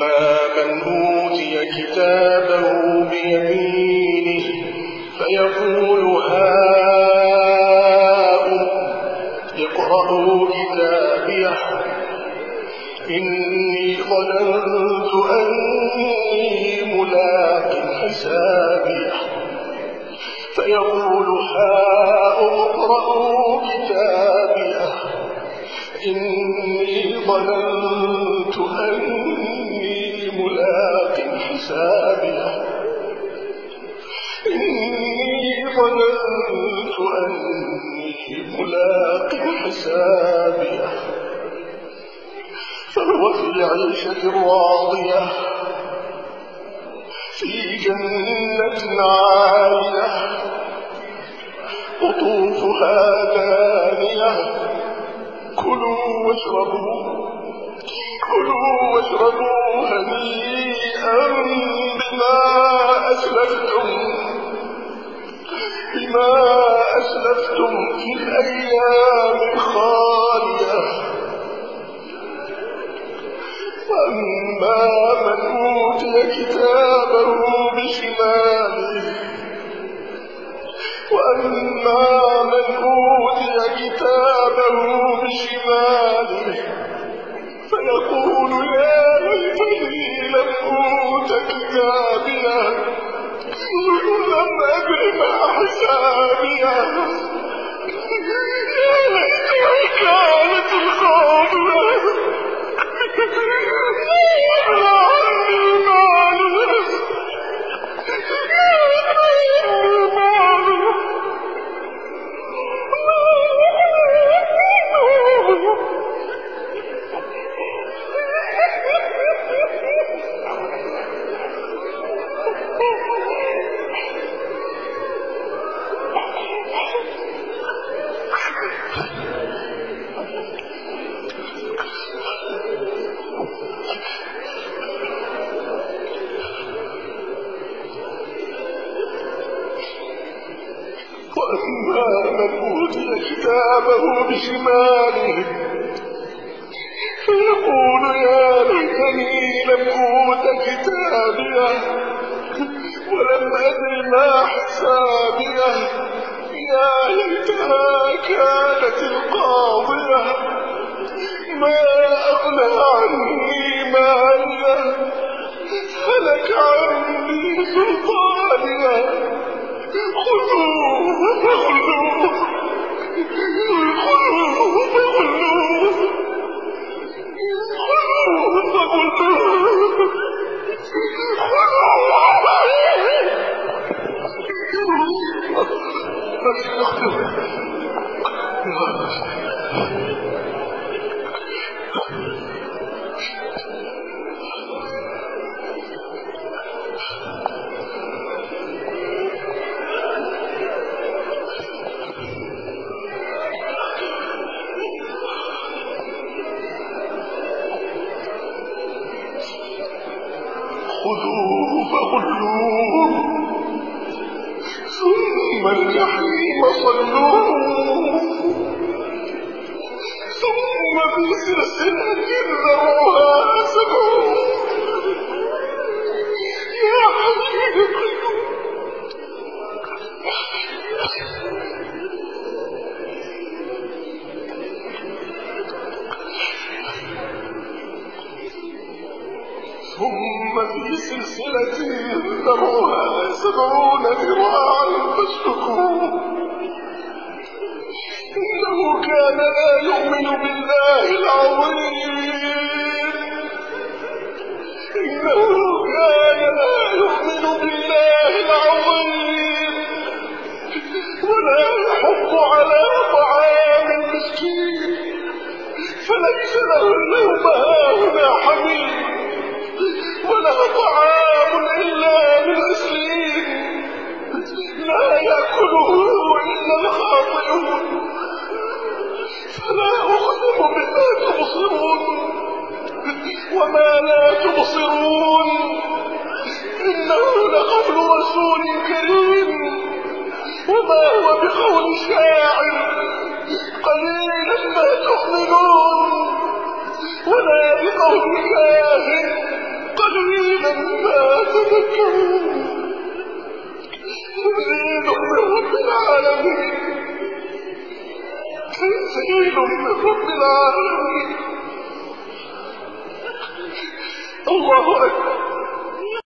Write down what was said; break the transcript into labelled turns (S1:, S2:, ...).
S1: ما من أوتي كتابه بيمينه فيقول هاؤم اقرأوا كتابيه إني ظننت أني ملاق حسابيه فيقول هاؤم اقرأوا كتابيه إني ظننت ظننت أني ملاق حسابيه فهو في عيشة راضية. في جنة عالية. قطوفها دانية. كلوا واشربوا. كلوا واشربوا هنيئا بما أسلفتم. بما أسلفتم في الأيام الخالية. وأما من أوتي كتابه بشماله وأما من أوتي كتابه وأما من أوتي كتابه بشماله. فيقول يا ليتني لم أوت كتابيه ولم أدر ما حسابيه. خذوه فغلوه ثم الجحيم صلوه. ثم في سلسلة ذرعها سبعون ثم في سلسلة ذرعها سبعون ذراعا فاسلكوه إنه كان لا يؤمن بالله العظيم. إنه كان لا يؤمن بالله العظيم. ولا يحض على طعام المسكين. فليس له اليوم هاهنا حميم. ولا طعام إلا من غسلين لا يأكله إلا الخاطئون. فلا أقسم بما تبصرون وما لا تبصرون. إنه لقول رسول كريم. وما هو بقول شاعر. قليلا ما تؤمنون. 啊，这个狗，谁动我杀了你！谁动我杀了你！都活了。